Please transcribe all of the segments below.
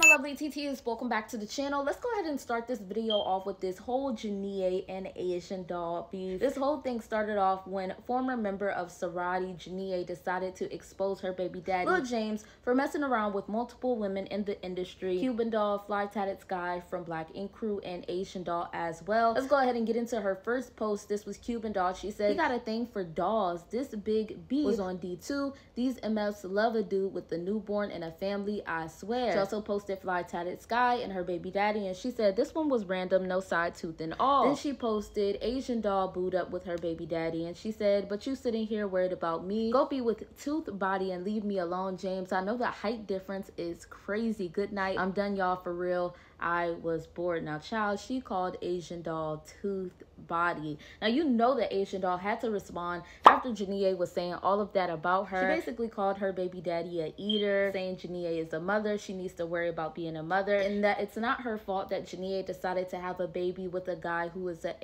my lovely TTs, welcome back to the channel. Let's go ahead and start this video off with this whole Jania and Asian doll beef. This whole thing started off when former member of sorority Jania decided to expose her baby daddy, Lil James, for messing around with multiple women in the industry. Cuban doll, Fly Tatted Sky from Black Ink Crew, and Asian doll as well. Let's go ahead and get into her first post. This was Cuban doll. She said, he got a thing for dolls. This big beef was on D2. These MFs love a dude with a newborn and a family, I swear. She also posted Fly Tatted Sky and her baby daddy, and she said this one was random, no side tooth and all. Then she posted Asian doll booed up with her baby daddy, and she said, But you sitting here worried about me. Go be with tooth body and leave me alone, James. I know the height difference is crazy. Good night. I'm done, y'all, for real. I was bored. Now, child, she called Asian doll tooth body. Now, you know that Asian doll had to respond after Jania was saying all of that about her. She basically called her baby daddy a eater, saying Jania is a mother. She needs to worry about being a mother, and that it's not her fault that Jania decided to have a baby with a guy who is a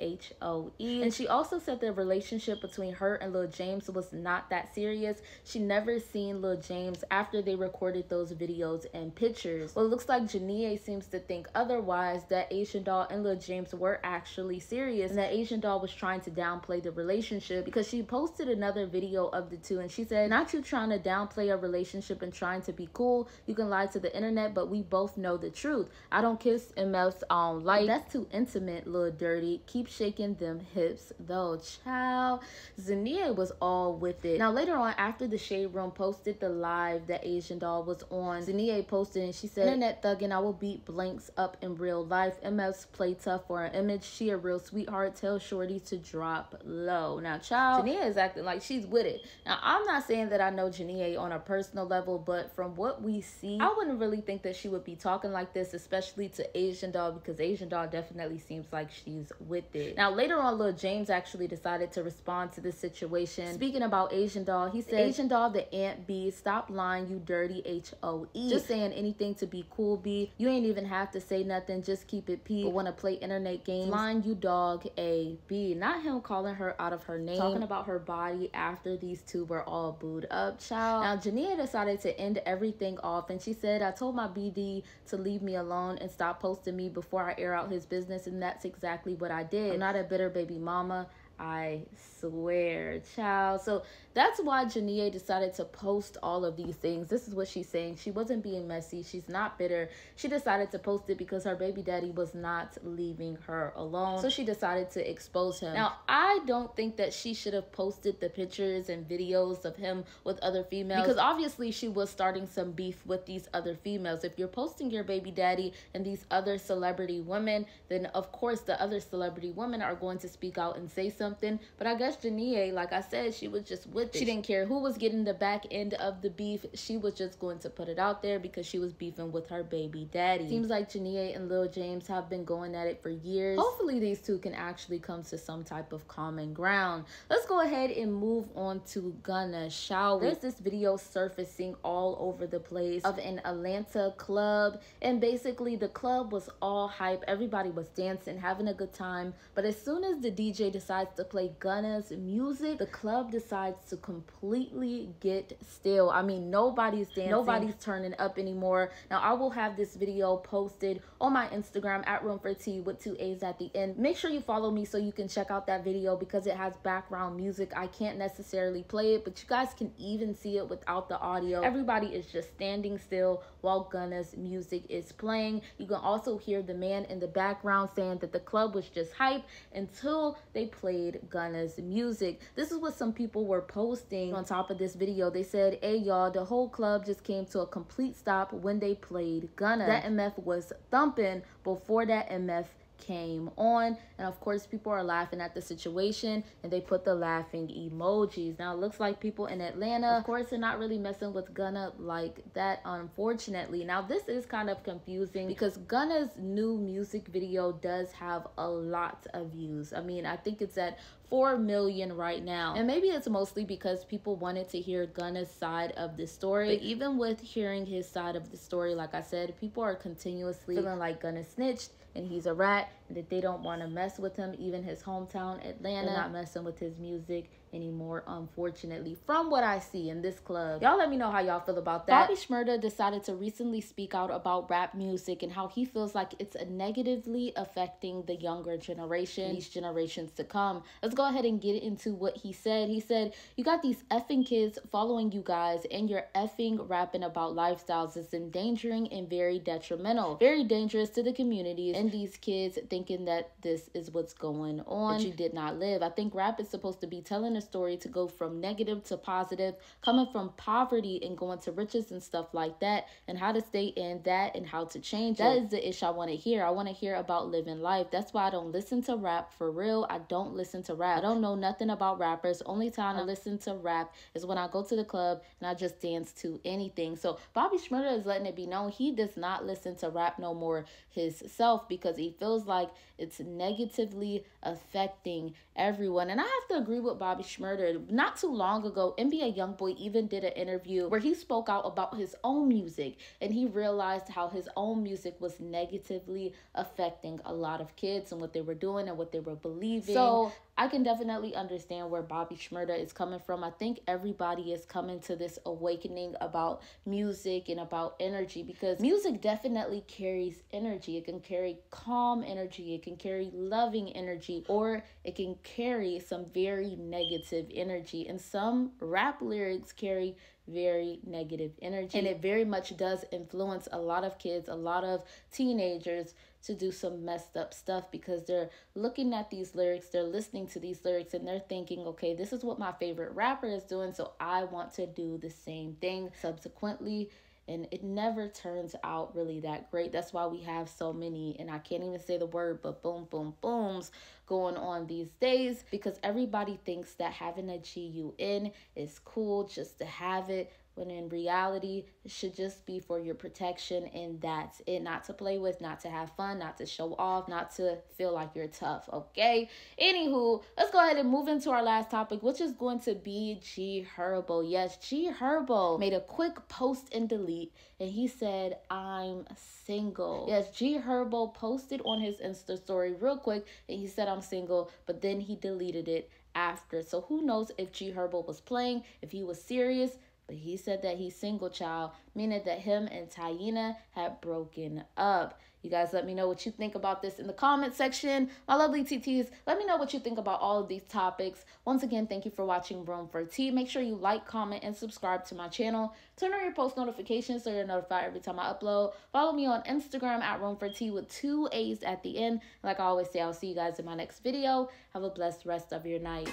HOE. And she also said the relationship between her and Lil James was not that serious. She never seen Lil James after they recorded those videos and pictures. Well, it looks like Jania seems to think otherwise that Asian Doll and Lil James were actually serious and that Asian Doll was trying to downplay the relationship because she posted another video of the two and she said, not you trying to downplay a relationship and trying to be cool. You can lie to the internet, but we both know the truth. I don't kiss MFs on light. That's too intimate, little dirty. Keep shaking them hips though, child. Jania was all with it. Now later on, after the Shade Room posted the live that Asian Doll was on, Jania posted and she said, Internet thugging, I will beat blanks up in real life. MFs play tough for an image. She a real sweetheart. Tell Shorty to drop low. Now, child, Jania is acting like she's with it. Now, I'm not saying that I know Jania on a personal level, but from what we see, I wouldn't really think that she would be talking like this, especially to Asian Doll, because Asian Doll definitely seems like she's with it. Now, later on, Lil James actually decided to respond to this situation. Speaking about Asian Doll, he said, Asian Doll, the Ant B, stop lying, you dirty H-O-E. Just saying anything to be cool, B. You ain't even have to say nothing, just keep it P. But wanna play internet games, line you dog A B. Not him calling her out of her name, talking about her body after these two were all booed up, child. Now Jania decided to end everything off, and she said, "I told my BD to leave me alone and stop posting me before I air out his business, and that's exactly what I did. I'm not a bitter baby mama." I swear, child. So that's why Jania decided to post all of these things. This is what she's saying. She wasn't being messy. She's not bitter. She decided to post it because her baby daddy was not leaving her alone. So she decided to expose him. Now, I don't think that she should have posted the pictures and videos of him with other females because obviously she was starting some beef with these other females. If you're posting your baby daddy and these other celebrity women, then of course the other celebrity women are going to speak out and say something. But I guess Jania, like I said, she was just with it. She didn't care who was getting the back end of the beef. She was just going to put it out there because she was beefing with her baby daddy. Seems like Jania and Lil James have been going at it for years. Hopefully these two can actually come to some type of common ground. Let's go ahead and move on to Gunna, shall we? There's this video surfacing all over the place of an Atlanta club. And basically the club was all hype. Everybody was dancing, having a good time. But as soon as the DJ decides to play Gunna's music, the club decides to completely get still. I mean, nobody's dancing, nobody's turning up anymore. Now, I will have this video posted on my Instagram at Room for Tea with two A's at the end. Make sure you follow me so you can check out that video because it has background music. I can't necessarily play it, but you guys can even see it without the audio. Everybody is just standing still while Gunna's music is playing. You can also hear the man in the background saying that the club was just hype until they played Gunna's music. This is what some people were posting on top of this video. They said, hey y'all, the whole club just came to a complete stop when they played Gunna. That MF was thumping before that MF came on and of course people are laughing at the situation and they put the laughing emojis now it looks like people in atlanta of course are not really messing with gunna like that unfortunately now this is kind of confusing because gunna's new music video does have a lot of views i mean i think it's at 4 million right now. And maybe it's mostly because people wanted to hear Gunna's side of the story. But even with hearing his side of the story, like I said, people are continuously feeling like Gunna snitched and he's a rat and that they don't want to mess with him. Even his hometown, Atlanta, not messing with his music anymore, unfortunately, from what I see in this club. Y'all let me know how y'all feel about that. Bobby Shmurda decided to recently speak out about rap music and how he feels like it's negatively affecting the younger generation, these generations to come. Let's go ahead and get into what he said. He said, You got these effing kids following you guys, and you're effing rapping about lifestyles. It's endangering and very detrimental, very dangerous to the communities and these kids thinking that this is what's going on. That you did not live. I think rap is supposed to be telling a story to go from negative to positive, coming from poverty and going to riches and stuff like that, and how to stay in that and how to change. That is the issue I want to hear. I want to hear about living life. That's why I don't listen to rap for real. I don't listen to rap. I don't know nothing about rappers. Only time I listen to rap is when I go to the club and I just dance to anything. So Bobby Shmurda is letting it be known he does not listen to rap no more himself because he feels like it's negatively affecting everyone. And I have to agree with Bobby Shmurda. Not too long ago, NBA Youngboy even did an interview where he spoke out about his own music and he realized how his own music was negatively affecting a lot of kids and what they were doing and what they were believing. So I can definitely understand where Bobby Shmurda is coming from. I think everybody is coming to this awakening about music and about energy because music definitely carries energy. It can carry calm energy, it can carry loving energy, or it can carry some very negative energy. And some rap lyrics carry very negative energy. And it very much does influence a lot of kids, a lot of teenagers to do some messed up stuff because they're looking at these lyrics, they're listening to these lyrics, and they're thinking, okay, this is what my favorite rapper is doing, so I want to do the same thing. Subsequently, and it never turns out really that great. That's why we have so many, and I can't even say the word, but boom, boom, booms going on these days because everybody thinks that having a GUN is cool just to have it when in reality it should just be for your protection and that's it. Not to play with not to have fun not to show off not to feel like you're tough okay? Anywho let's go ahead and move into our last topic which is going to be g herbo. Yes g herbo made a quick post and delete and he said i'm single. Yes g herbo posted on his insta story real quick and he said i'm single but then he deleted it after. So who knows if g herbo was playing if he was serious but he said that he's single child, meaning that him and Taina had broken up. You guys let me know what you think about this in the comment section. My lovely TTs, let me know what you think about all of these topics. Once again, thank you for watching Room for Tea. Make sure you like, comment, and subscribe to my channel. Turn on your post notifications so you're notified every time I upload. Follow me on Instagram at Room for Tea with two A's at the end. Like I always say, I'll see you guys in my next video. Have a blessed rest of your night.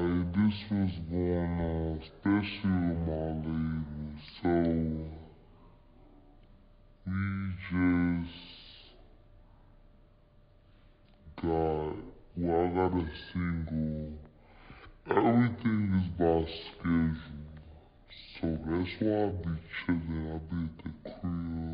Uh, this was going on especially with my label, so we just got, well, I got a single. Everything is by schedule, so that's why I be chilling. I be at the crib.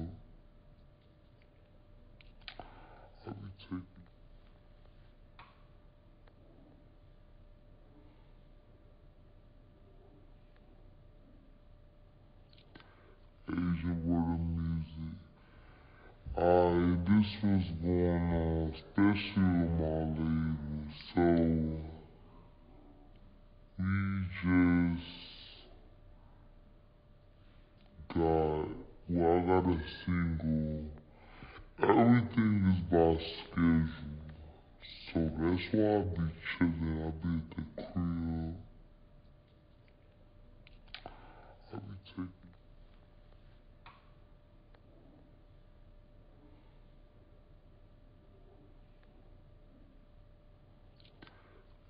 Asia Water Music. Uh, this was going on especially with my label, so we just got, well, I got a single. Everything is by schedule, so that's why I be chilling. I be at the crib. I be taking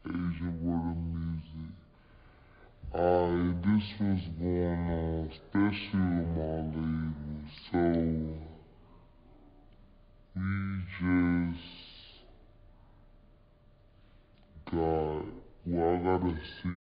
Asia Water Music. Uh, this was going on especially with my label, so we just got, well, I got a